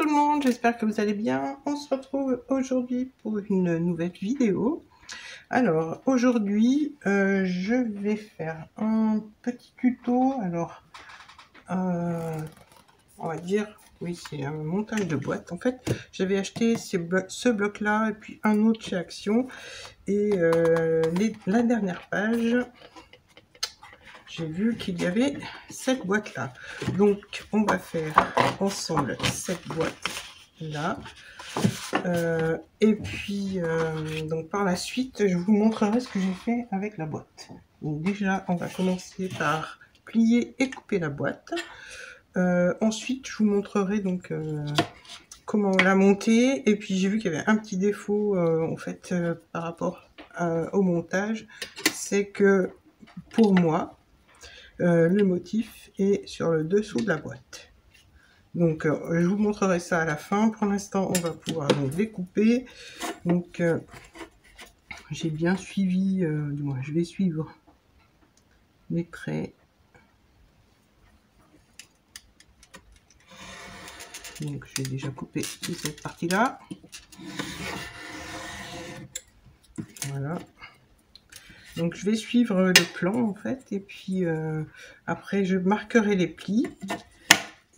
tout le monde, j'espère que vous allez bien. On se retrouve aujourd'hui pour une nouvelle vidéo. Alors aujourd'hui, euh, je vais faire un petit tuto. Alors, euh, on va dire, oui, c'est un montage de boîte. En fait, j'avais acheté ce bloc-là et puis un autre chez Action. Et euh, la dernière page, j'ai vu qu'il y avait cette boîte là. Donc, on va faire ensemble cette boîte là. Euh, et puis, euh, donc par la suite, je vous montrerai ce que j'ai fait avec la boîte. Donc déjà, on va commencer par plier et couper la boîte. Euh, ensuite, je vous montrerai donc comment la monter. Et puis, j'ai vu qu'il y avait un petit défaut en fait par rapport au montage. C'est que pour moi, euh, le motif est sur le dessous de la boîte. Donc, euh, je vous montrerai ça à la fin. Pour l'instant, on va pouvoir découper. Donc, euh, j'ai bien suivi, du moins, je vais suivre les traits. Donc, j'ai déjà coupé cette partie-là. Voilà. Donc je vais suivre le plan en fait et puis euh, après je marquerai les plis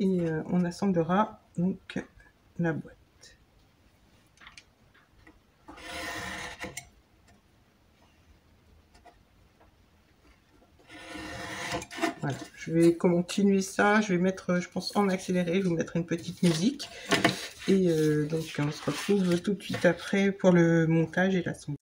et euh, on assemblera donc la boîte. Voilà, je vais continuer ça, je vais mettre, je pense en accéléré, je vais vous mettre une petite musique. Et euh, donc on se retrouve tout de suite après pour le montage et l'assemblage.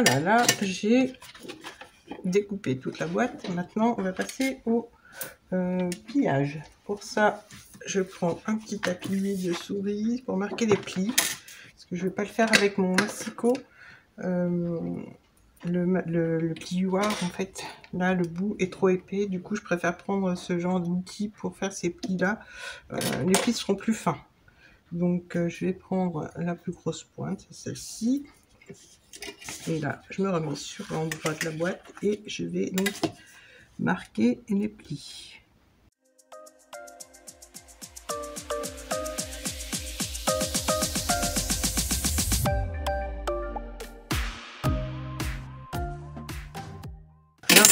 Voilà, là j'ai découpé toute la boîte. Maintenant, on va passer au euh, pliage. Pour ça, je prends un petit tapis de souris pour marquer les plis. Parce que je ne vais pas le faire avec mon massicot. Euh, le, le, plioir, en fait, là, le bout est trop épais. Du coup, je préfère prendre ce genre d'outil pour faire ces plis-là. Euh, les plis seront plus fins. Donc, je vais prendre la plus grosse pointe, celle-ci. Et là, je me remets sur l'endroit de la boîte et je vais donc marquer les plis. Là,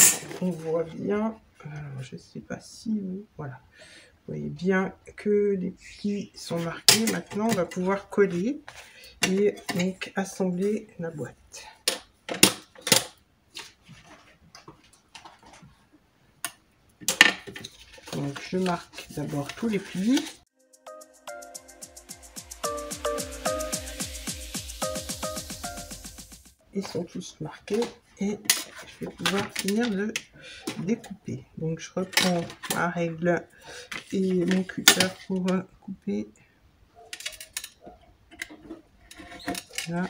on voit bien, je sais pas si vous, voilà, vous voyez bien que les plis sont marqués. Maintenant, on va pouvoir coller et donc assembler la boîte. Donc je marque d'abord tous les plis. Ils sont tous marqués et je vais pouvoir finir de découper. Donc je reprends ma règle et mon cutter pour couper Là.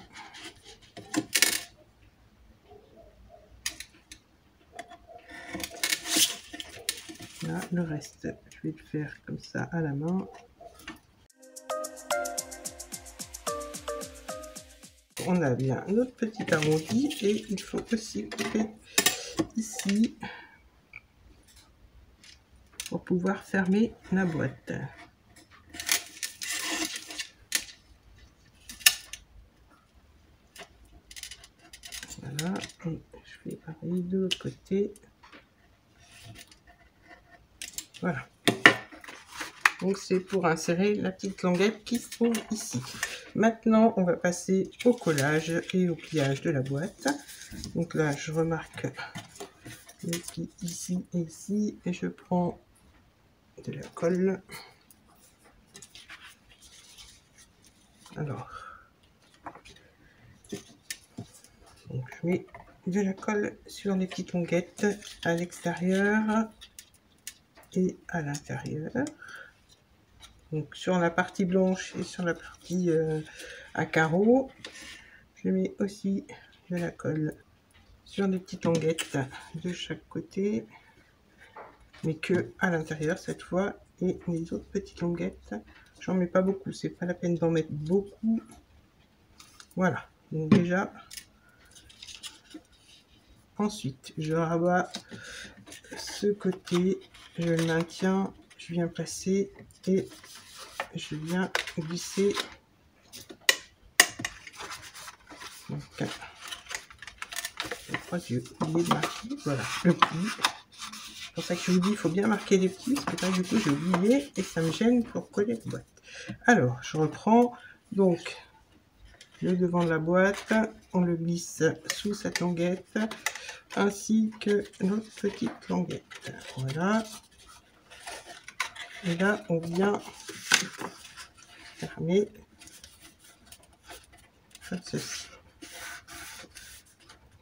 le reste, je vais le faire comme ça à la main. On a bien notre petit arrondi et il faut aussi couper ici pour pouvoir fermer la boîte. Je fais pareil de l'autre côté. Voilà. Donc c'est pour insérer la petite languette qui se trouve ici. Maintenant, on va passer au collage et au pliage de la boîte. Donc là, je remarque les plis ici et ici. Et je prends de la colle. Alors, je mets de la colle sur les petites longuettes à l'extérieur et à l'intérieur. Donc sur la partie blanche et sur la partie euh, à carreaux, je mets aussi de la colle sur des petites languettes de chaque côté, mais que à l'intérieur cette fois. Et les autres petites languettes, j'en mets pas beaucoup, c'est pas la peine d'en mettre beaucoup. Voilà, donc déjà, ensuite je rabats ce côté, je le maintiens, je viens passer et je viens glisser donc, je crois que j'ai oublié de marquer, voilà, le pli. C'est pour ça que je vous dis, il faut bien marquer les plis, parce que là, du coup, j'ai oublié et ça me gêne pour coller la boîte. Alors, je reprends, donc, le devant de la boîte, on le glisse sous cette languette, ainsi que notre petite languette. Voilà. Et là, on vient fermer ceci.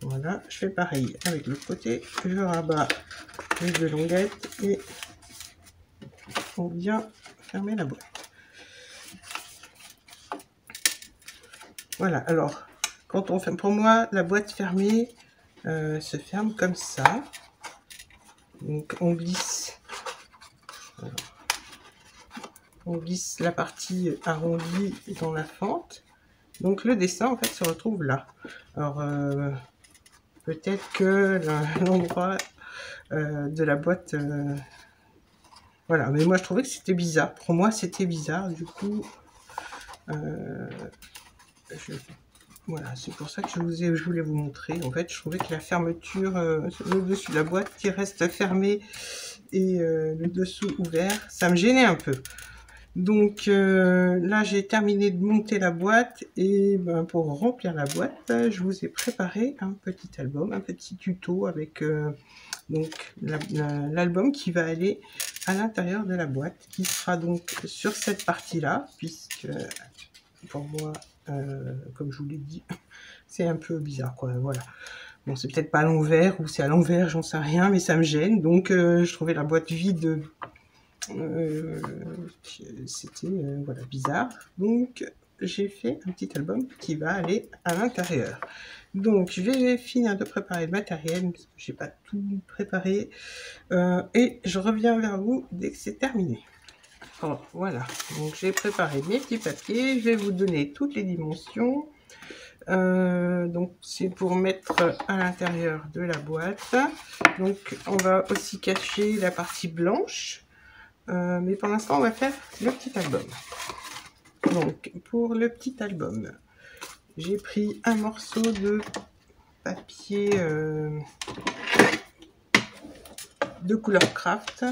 Voilà, je fais pareil avec le côté, je rabats les deux languettes et on vient fermer la boîte. Voilà, alors, quand on fait, pour moi, la boîte fermée euh, se ferme comme ça. Donc, on glisse, on glisse la partie arrondie dans la fente. Donc, le dessin, en fait, se retrouve là. Alors, euh, peut-être que l'endroit euh, de la boîte... Voilà, mais moi je trouvais que c'était bizarre. Pour moi c'était bizarre, du coup... voilà, c'est pour ça que je, vous ai, voulais vous montrer. En fait, je trouvais que la fermeture, le dessus de la boîte qui reste fermé et le dessous ouvert, ça me gênait un peu. Donc euh, là, j'ai terminé de monter la boîte et ben, pour remplir la boîte, je vous ai préparé un petit album, un petit tuto avec euh, l'album qui va aller à l'intérieur de la boîte, qui sera donc sur cette partie-là, puisque pour moi, euh, comme je vous l'ai dit, c'est un peu bizarre, quoi. Voilà. Bon, c'est peut-être pas à l'envers ou c'est à l'envers, j'en sais rien, mais ça me gêne. Donc, je trouvais la boîte vide euh, c'était euh, voilà bizarre. Donc j'ai fait un petit album qui va aller à l'intérieur. Donc je vais finir de préparer le matériel, parce que j'ai pas tout préparé. Euh, et je reviens vers vous dès que c'est terminé. Voilà, donc j'ai préparé mes petits papiers. Je vais vous donner toutes les dimensions. donc c'est pour mettre à l'intérieur de la boîte. Donc on va aussi cacher la partie blanche euh, mais pour l'instant, on va faire le petit album. Donc, pour le petit album, j'ai pris un morceau de papier euh, de couleur craft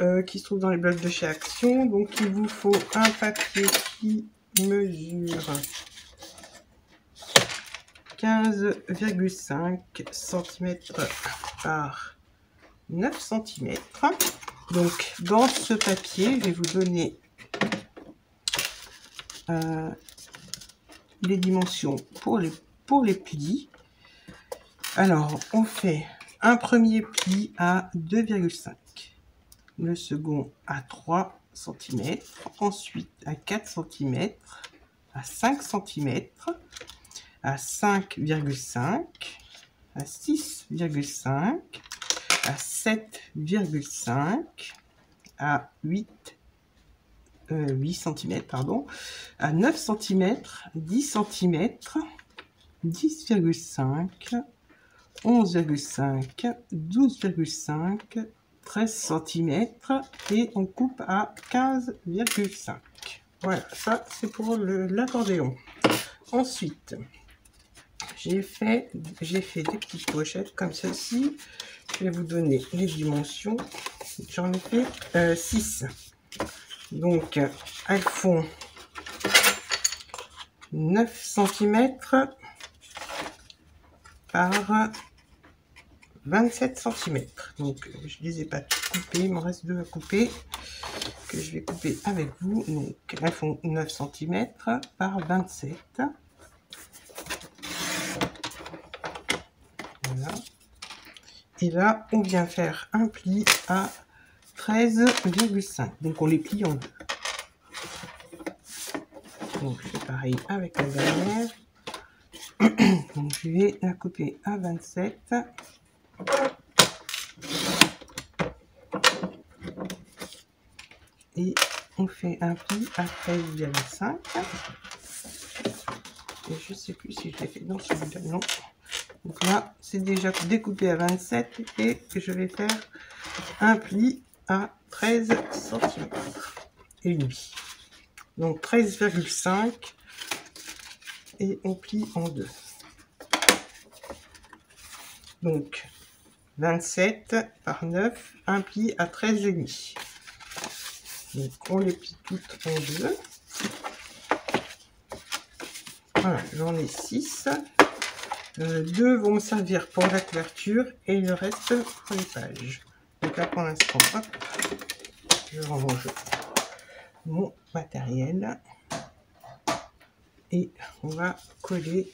euh, qui se trouve dans les blocs de chez Action. Donc, il vous faut un papier qui mesure 15,5 cm par 9 cm. Donc, dans ce papier, je vais vous donner euh, les dimensions pour les, pour les plis. Alors, on fait un premier pli à 2,5, le second à 3 cm, ensuite à 4 cm, à 5 cm, à 5,5, à 6,5, à 7,5 à 8 8 cm pardon à 9 cm 10 cm 10,5 11,5 12,5 13 cm et on coupe à 15,5 voilà ça c'est pour l'accordéon ensuite j'ai fait des petites pochettes comme ceci je vais vous donner les dimensions. J'en ai fait 6. Euh, Donc, elles font 9 cm par 27 cm. Donc, je ne les ai pas coupées, il m'en reste deux à couper, que je vais couper avec vous. Donc, elles font 9 cm par 27. Voilà. Et là, on vient faire un pli à 13,5. Donc, on les plie en deux. Donc je fais pareil avec la dernière. Donc je vais la couper à 27. Et on fait un pli à 13,5. Et je sais plus si je l'ai fait dans celui-là. Donc là, c'est déjà découpé à 27 et je vais faire un pli à 13 cm et demi. Donc 13,5 et on plie en deux. Donc 27 par 9, un pli à 13,5. Donc on les plie toutes en deux. Voilà, j'en ai 6. Euh, deux vont me servir pour la couverture et le reste pour les pages. Donc là pour l'instant, je range mon matériel et on va coller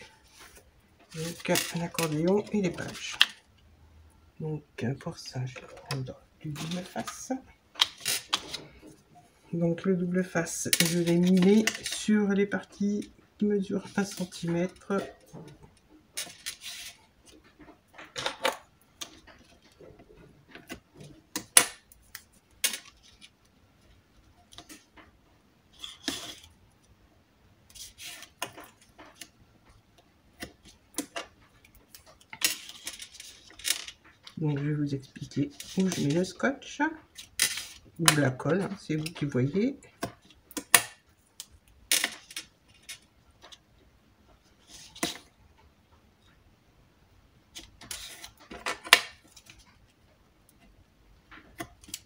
l'accordéon et les pages. Donc pour ça, je vais prendre du double face. Donc le double face, je l'ai mis sur les parties qui mesurent 1 cm Donc, je vais expliquer où je mets le scotch ou la colle, hein, c'est vous qui voyez.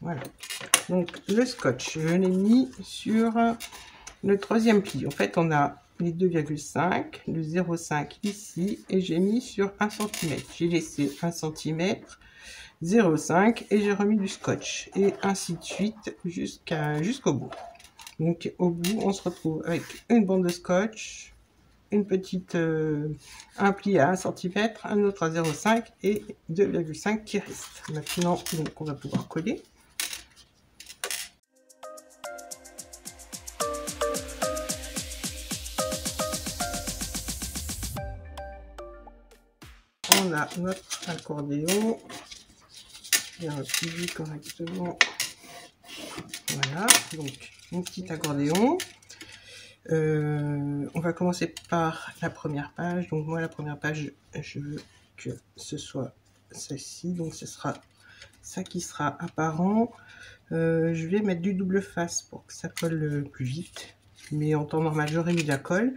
Voilà. Donc, le scotch, je l'ai mis sur le troisième pli. En fait, on a les 2,5, le 0,5 ici, et j'ai mis sur 1 cm. J'ai laissé 1 cm 0,5 et j'ai remis du scotch et ainsi de suite jusqu'à jusqu'au bout. Donc au bout, on se retrouve avec une bande de scotch, une petite euh, un pli à 1 cm, un autre à 0,5 et 2,5 qui reste. Maintenant, donc on va pouvoir coller. On a notre accordéon correctement. Voilà, donc mon petit accordéon. Euh, on va commencer par la première page. Donc moi, la première page, je veux que ce soit celle-ci. Donc ce sera ça qui sera apparent. Euh, je vais mettre du double face pour que ça colle plus vite. Mais en temps normal, j'aurais mis la colle.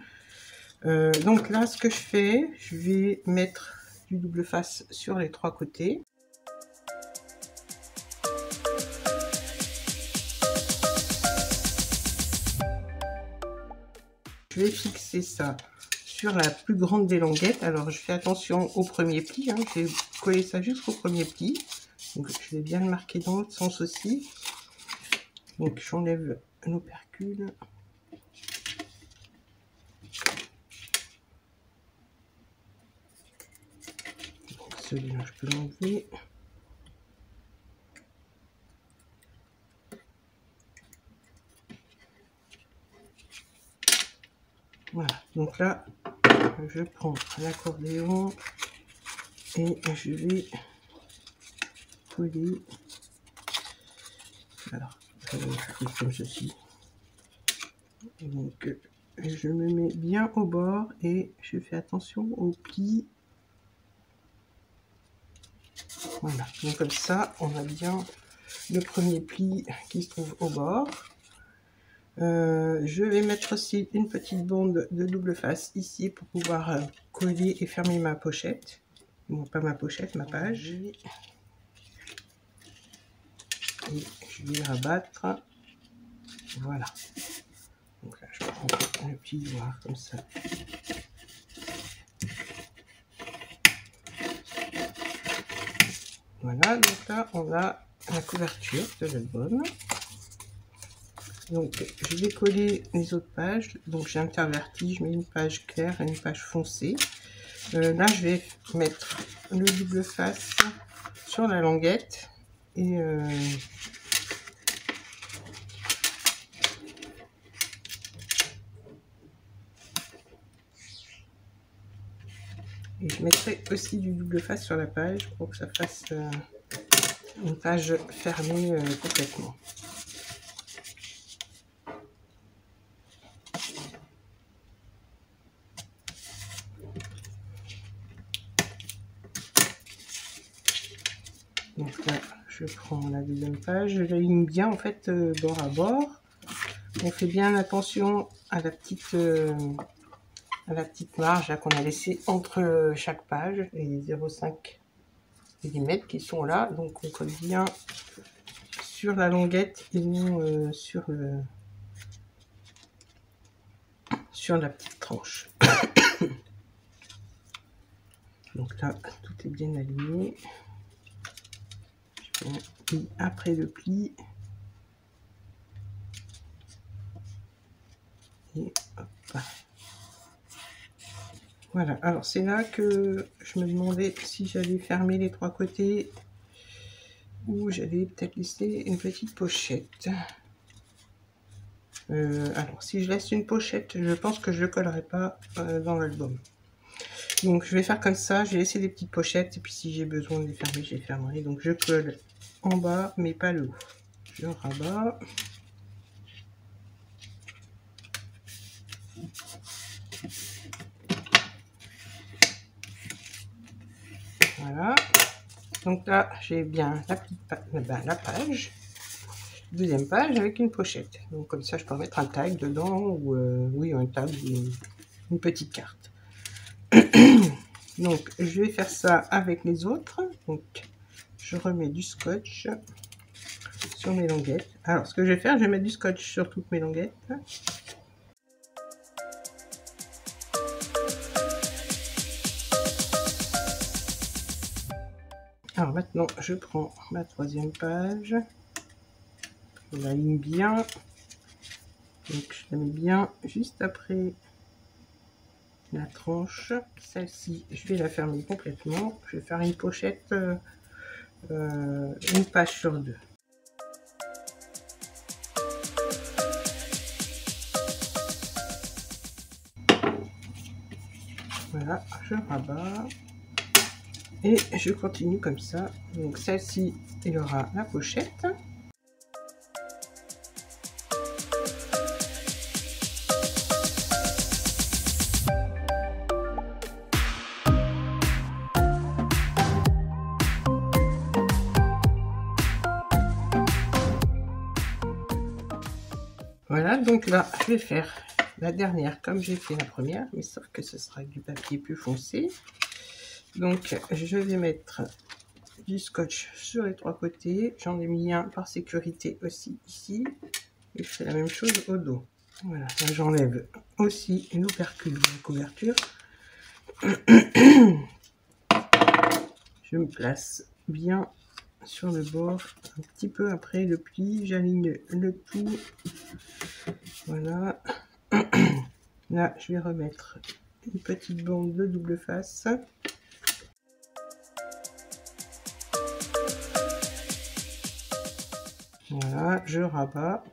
Euh, donc là, ce que je fais, je vais mettre du double face sur les trois côtés. Je vais fixer ça sur la plus grande des languettes. Alors, je fais attention au premier pli. Hein. Je vais coller ça jusqu'au premier pli. Donc, je vais bien le marquer dans l'autre sens aussi. Donc, j'enlève l'opercule. Celui-là, je peux l'enlever. Voilà, donc là, je prends l'accordéon et je vais coller. Alors, je comme ceci. Donc, je me mets bien au bord et je fais attention au pli. Voilà, donc comme ça, on a bien le premier pli qui se trouve au bord. Euh, je vais mettre aussi une petite bande de double face ici pour pouvoir euh, coller et fermer ma pochette. Non, pas ma pochette, ma page. Et je vais rabattre. Voilà. Donc là, je prends un petit doigt comme ça. Voilà, donc là, on a la couverture de l'album. Donc, je vais coller les autres pages. Donc, j'ai interverti, je mets une page claire et une page foncée. Euh, là, je vais mettre le double face sur la languette. Euh, et, je mettrai aussi du double face sur la page pour que ça fasse euh, une page fermée complètement. La deuxième page, je l'aligne bien en fait euh, bord à bord. On fait bien attention à la petite, euh, à la petite marge qu'on a laissée entre chaque page, les 0,5 mm qui sont là. Donc on colle bien sur la longuette et non euh, sur le sur la petite tranche. Donc là, tout est bien aligné après le pli. Et Voilà, alors c'est là que je me demandais si j'allais fermer les trois côtés ou j'allais peut-être laisser une petite pochette. Euh, alors, si je laisse une pochette, je pense que je ne collerai pas euh, dans l'album. Donc, je vais faire comme ça. Je vais laisser des petites pochettes. Et puis, si j'ai besoin de les fermer, je les fermerai. Donc, je colle en bas, mais pas le haut. Je rabats. Voilà. Donc là, j'ai bien la, petite ben, la page. Deuxième page avec une pochette. Donc comme ça, je peux mettre un tag dedans ou euh, oui, un tag ou une petite carte. Donc, je vais faire ça avec les autres. Donc, je remets du scotch sur mes languettes. Alors, ce que je vais faire, je vais mettre du scotch sur toutes mes languettes. Alors maintenant, je prends ma troisième page. Je la ligne bien. Donc, je la mets bien juste après tranche. Celle-ci, je vais la fermer complètement. Je vais faire une pochette, euh, euh, une page sur deux. Voilà, je rabats. Et je continue comme ça. Donc celle-ci, il aura la pochette. Donc là, je vais faire la dernière comme j'ai fait la première, mais sauf que ce sera du papier plus foncé. Donc, je vais mettre du scotch sur les trois côtés. J'en ai mis un par sécurité aussi ici. Et je fais la même chose au dos. Voilà, j'enlève aussi l'opercule de la couverture. je me place bien sur le bord, un petit peu après le pli, j'aligne le tout. Voilà. Là, je vais remettre une petite bande de double face. Voilà, je rabats.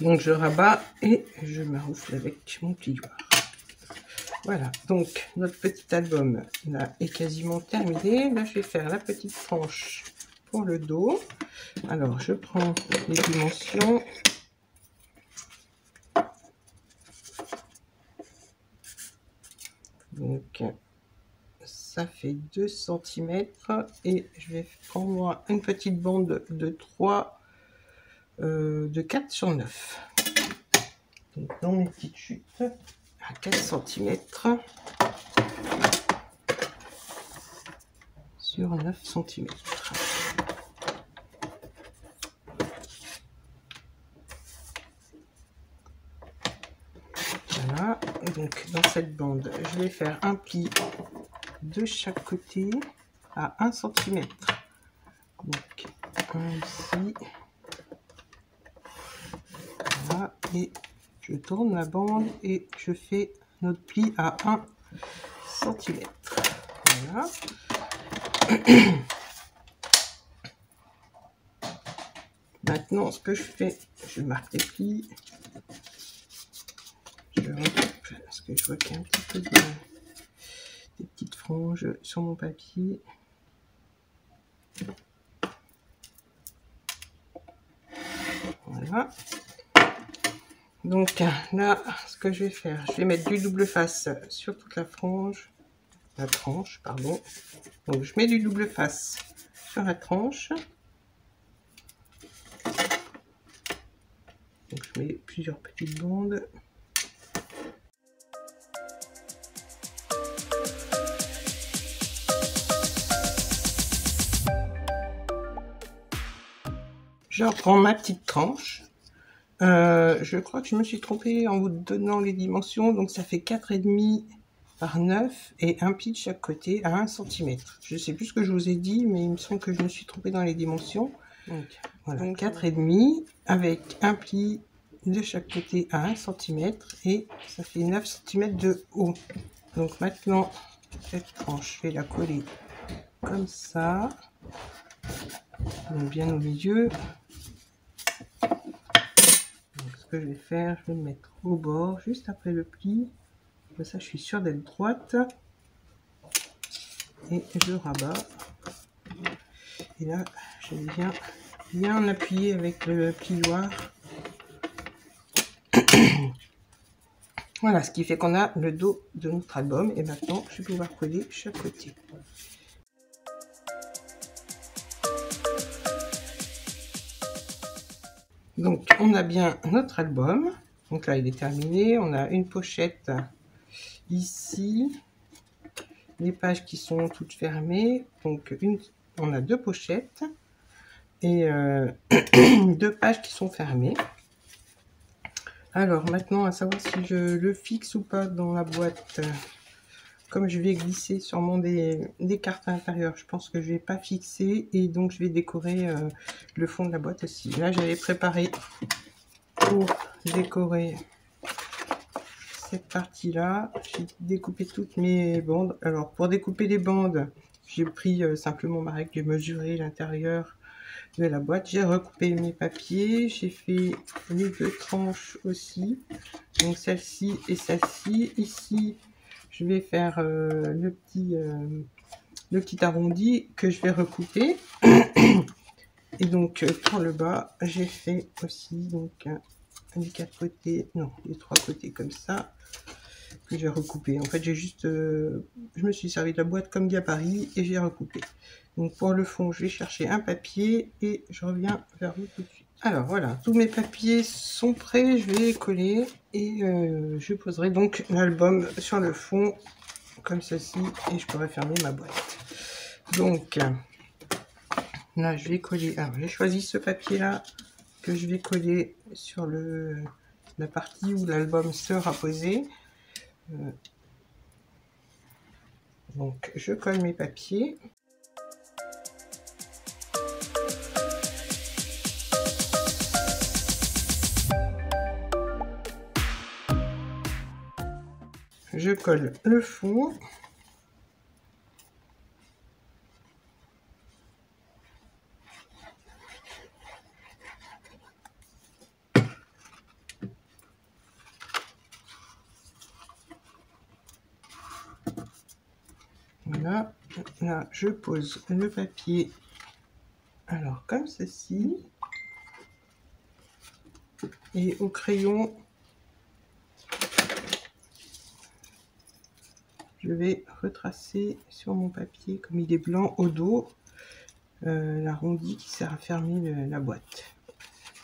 Donc je rabats et je maroufle avec mon plioir. Voilà, donc notre petit album là, est quasiment terminé. Là, je vais faire la petite tranche pour le dos. Alors, je prends les dimensions. Donc, ça fait 2 cm et je vais prendre une petite bande de 3 euh, de 4 sur 9. Donc, dans mes petites chutes à 4 cm sur 9 cm. Voilà, donc dans cette bande, je vais faire un pli de chaque côté à 1 cm. Donc, un ici, et je tourne la bande et je fais notre pli à 1 cm. Voilà. Maintenant, ce que je fais, je marque les plis. Je recoupe parce que je vois qu'il y a un petit peu de, des petites franges sur mon papier. Voilà. Donc là, ce que je vais faire, je vais mettre du double face sur toute la frange, la tranche, pardon. Donc je mets du double face sur la tranche. Donc je mets plusieurs petites bandes. Je reprends ma petite tranche. Euh, je crois que je me suis trompée en vous donnant les dimensions. Donc ça fait 4,5 par 9 et un pli de chaque côté à 1 cm. Je sais plus ce que je vous ai dit, mais il me semble que je me suis trompée dans les dimensions. Donc voilà, 4,5 avec un pli de chaque côté à 1 cm et ça fait 9 cm de haut. Donc maintenant, cette tranche, je vais la coller comme ça. Donc bien au milieu que je vais faire, je vais me mettre au bord, juste après le pli. Comme ça, je suis sûre d'être droite. Et je rabats. Et là, je viens bien appuyer avec le plioir. voilà, ce qui fait qu'on a le dos de notre album. Et maintenant, je vais pouvoir coller chaque côté. Donc, on a bien notre album. Donc là, il est terminé. On a une pochette ici. Les pages qui sont toutes fermées. Donc, une, on a deux pochettes. Et euh, deux pages qui sont fermées. Alors, maintenant, à savoir si je le fixe ou pas dans la boîte comme je vais glisser sûrement des, des cartes à l'intérieur, je pense que je vais pas fixer et donc je vais décorer euh, le fond de la boîte aussi. Là, j'avais préparé pour décorer cette partie-là. J'ai découpé toutes mes bandes. Alors, pour découper les bandes, j'ai pris euh, simplement ma règle de mesurer l'intérieur de la boîte. J'ai recoupé mes papiers. J'ai fait les deux tranches aussi. Donc, celle-ci et celle-ci. Ici, je vais faire euh, le, petit, euh, le petit arrondi que je vais recouper. Et donc, euh, pour le bas, j'ai fait aussi donc les quatre côtés, non, les trois côtés comme ça, que j'ai recoupé. En fait, j'ai juste, je me suis servi de la boîte comme Paris et j'ai recoupé. Donc, pour le fond, je vais chercher un papier et je reviens vers vous tout de suite. Alors voilà, tous mes papiers sont prêts, je vais les coller et euh, je poserai donc l'album sur le fond comme ceci et je pourrai fermer ma boîte. Donc là je vais coller, alors j'ai choisi ce papier là que je vais coller sur la partie où l'album sera posé. Euh, donc je colle mes papiers. Je colle le fond. Voilà, là je pose le papier. Alors comme ceci. Et au crayon vais retracer sur mon papier, comme il est blanc au dos, euh, l'arrondi qui sert à fermer la boîte.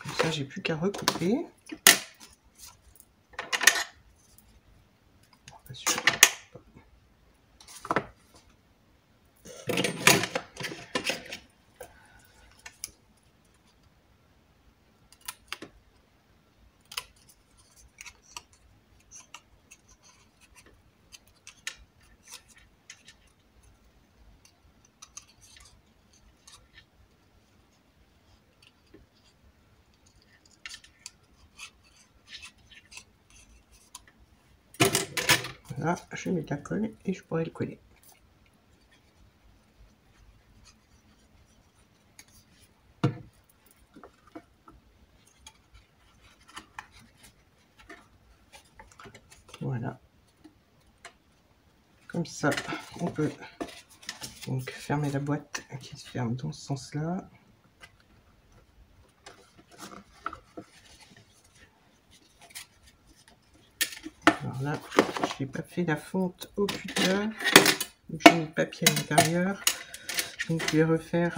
Comme ça, j'ai plus qu'à recouper. Ah, je mets de la colle et je pourrais le coller. Voilà. Comme ça, on peut donc fermer la boîte qui se ferme dans ce sens-là. Alors là, je n'ai pas fait la fonte au cutter. J'ai mis le papier à l'intérieur. Je vais refaire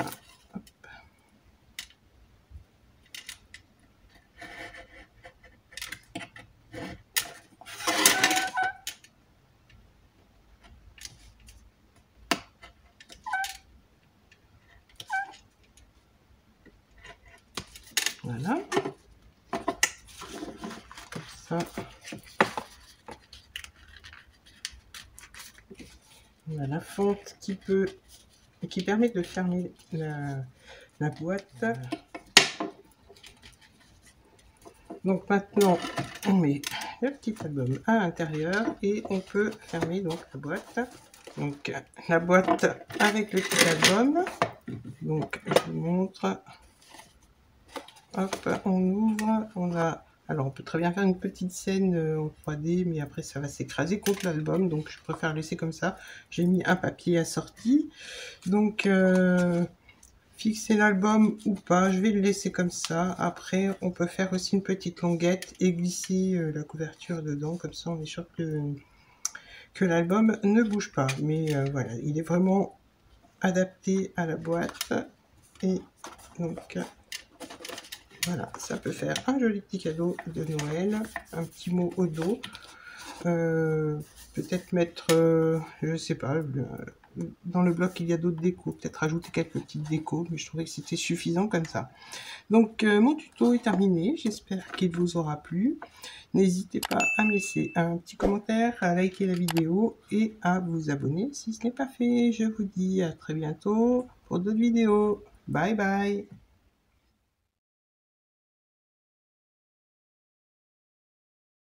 Voilà. Comme ça. On a la fente qui peut qui permet de fermer la, la boîte. Donc maintenant, on met le petit album à l'intérieur et on peut fermer donc la boîte. Donc la boîte avec le petit album. Donc je vous montre. Hop, on ouvre, on a... Alors, on peut très bien faire une petite scène euh, en 3D, mais après, ça va s'écraser contre l'album, donc je préfère laisser comme ça. J'ai mis un papier assorti. Donc, euh, fixer l'album ou pas, je vais le laisser comme ça. Après, on peut faire aussi une petite languette et glisser euh, la couverture dedans, comme ça, on est sûr que, que l'album ne bouge pas. Mais voilà, il est vraiment adapté à la boîte. Et donc... Voilà, ça peut faire un joli petit cadeau de Noël, un petit mot au dos. Euh, peut-être mettre, euh, je sais pas, dans le bloc il y a d'autres décos, peut-être rajouter quelques petites décos, mais je trouvais que c'était suffisant comme ça. Donc euh, mon tuto est terminé, j'espère qu'il vous aura plu. N'hésitez pas à me laisser un petit commentaire, à liker la vidéo et à vous abonner si ce n'est pas fait. Je vous dis à très bientôt pour d'autres vidéos. Bye bye